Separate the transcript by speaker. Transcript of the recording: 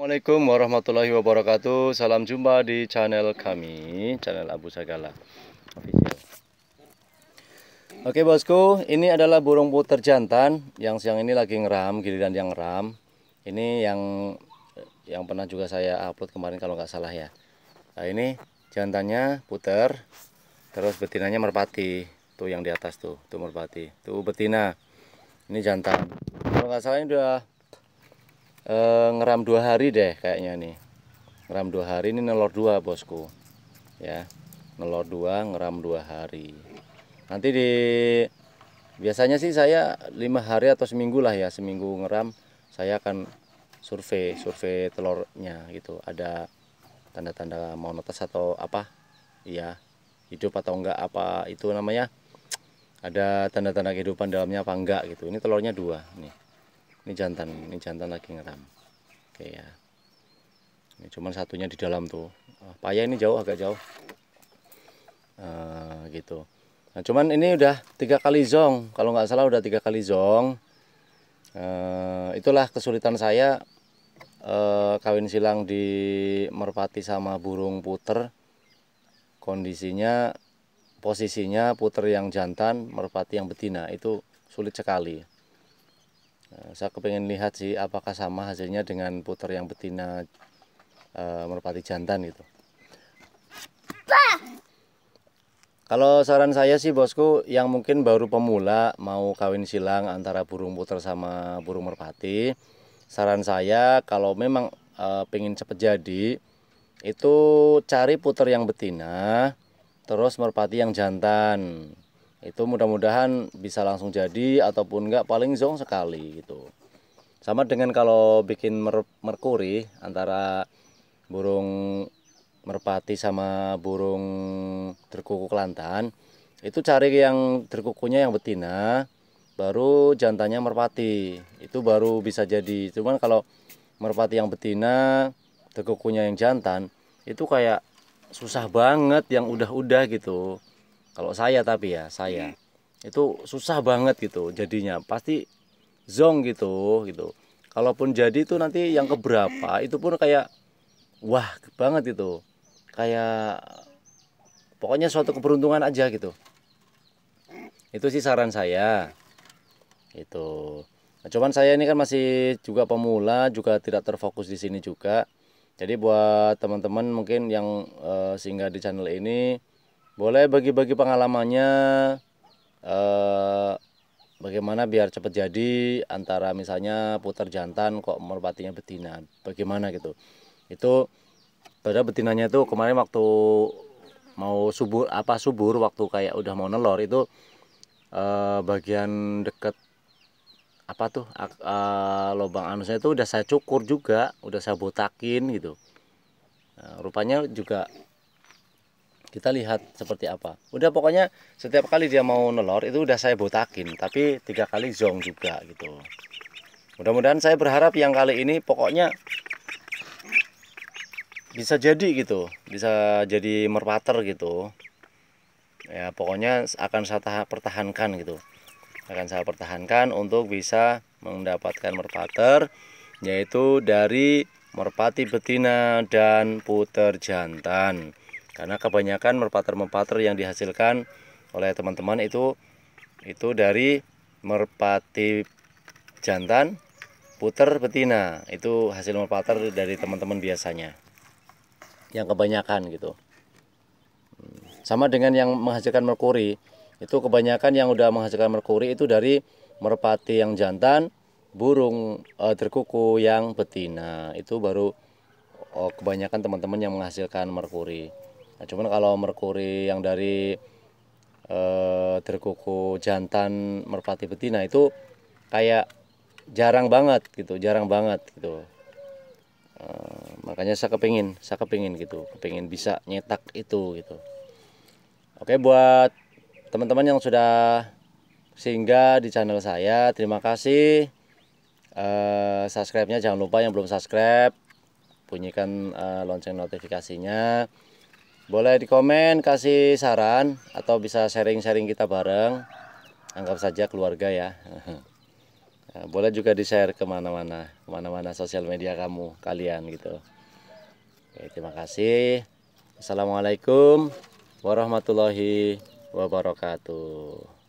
Speaker 1: Assalamualaikum warahmatullahi wabarakatuh. Salam jumpa di channel kami Channel Abu Sagala Official. Oke bosku Ini adalah burung puter jantan Yang siang ini lagi ngeram Giliran yang ngeram. Ini yang Yang pernah juga saya upload kemarin Kalau nggak salah ya. Nah ini jantannya puter Terus betinanya merpati. Tuh yang di atas tuh Tuh merpati. Tuh betina. Ini jantan. Kalau nggak salah ini udah e, ngeram dua hari deh kayaknya nih. Ngeram dua hari ini nelor dua bosku. Ya nelor dua ngeram dua hari. Nanti di biasanya sih saya lima hari atau seminggu lah ya seminggu ngeram saya akan survei survei telurnya gitu. Ada tanda-tanda mau netes atau apa? Iya hidup atau enggak apa itu namanya? Ada tanda-tanda kehidupan dalamnya apa enggak gitu. Ini telurnya dua nih ini jantan ini jantan lagi ngeram. Oke ya. Ini cuman satunya di dalam tuh. Oh, payah ini jauh agak jauh. Uh, gitu. Nah cuman ini udah tiga kali zong. Kalau nggak salah udah tiga kali zong. Uh, itulah kesulitan saya uh, kawin silang di merpati sama burung puter. Kondisinya posisinya puter yang jantan merpati yang betina. Itu sulit sekali saya kepengen lihat sih apakah sama hasilnya dengan puter yang betina e, merpati jantan gitu. Kalau saran saya sih bosku yang mungkin baru pemula mau kawin silang antara burung puter sama burung merpati, saran saya kalau memang e, pengen cepet jadi itu cari puter yang betina, terus merpati yang jantan itu mudah-mudahan bisa langsung jadi ataupun enggak paling zong sekali gitu. Sama dengan kalau bikin mer merkuri antara burung merpati sama burung terkuku kelantan itu cari yang terkukunya yang betina baru jantannya merpati. Itu baru bisa jadi. Cuman kalau merpati yang betina terkukunya yang jantan itu kayak susah banget yang udah-udah gitu kalau saya tapi ya saya. Itu susah banget gitu jadinya. Pasti zong gitu gitu. Kalaupun jadi itu nanti yang keberapa itu pun kayak wah banget itu. Kayak pokoknya suatu keberuntungan aja gitu. Itu sih saran saya. Itu. Nah, cuman saya ini kan masih juga pemula juga tidak terfokus di sini juga. Jadi buat teman-teman mungkin yang uh, singgah di channel ini boleh bagi-bagi pengalamannya eh, bagaimana biar cepat jadi antara misalnya putar jantan kok merpatinya betina bagaimana gitu. Itu pada betinanya itu kemarin waktu mau subur apa subur waktu kayak udah mau nelor itu eh, bagian deket apa tuh uh, lubang anusnya itu udah saya cukur juga udah saya botakin gitu. Nah, rupanya juga kita lihat seperti apa. Udah pokoknya setiap kali dia mau nelor itu udah saya botakin. Tapi tiga kali zong juga gitu. Mudah-mudahan saya berharap yang kali ini pokoknya bisa jadi gitu. Bisa jadi merpater gitu. Ya pokoknya akan saya pertahankan gitu. Akan saya pertahankan untuk bisa mendapatkan merpater yaitu dari merpati betina dan puter jantan karena kebanyakan merpater-merpater yang dihasilkan oleh teman-teman itu itu dari merpati jantan puter betina. Itu hasil merpater dari teman-teman biasanya. Yang kebanyakan gitu. Sama dengan yang menghasilkan merkuri. Itu kebanyakan yang udah menghasilkan merkuri itu dari merpati yang jantan burung e, terkuku yang betina. Itu baru oh, kebanyakan teman-teman yang menghasilkan merkuri Nah, cuman kalau merkuri yang dari eh, terkuku jantan merpati betina itu kayak jarang banget gitu, jarang banget gitu. Eh, makanya saya kepingin, saya kepingin gitu, kepingin bisa nyetak itu gitu. Oke buat teman-teman yang sudah singgah di channel saya, terima kasih. Uh, subscribe-nya jangan lupa yang belum subscribe, bunyikan uh, lonceng notifikasinya. Boleh di komen kasih saran atau bisa sharing-sharing kita bareng. Anggap saja keluarga ya. Nah, boleh juga di share ke mana-mana, ke mana-mana sosial media kamu, kalian gitu. Oke, terima kasih. Assalamualaikum warahmatullahi wabarakatuh.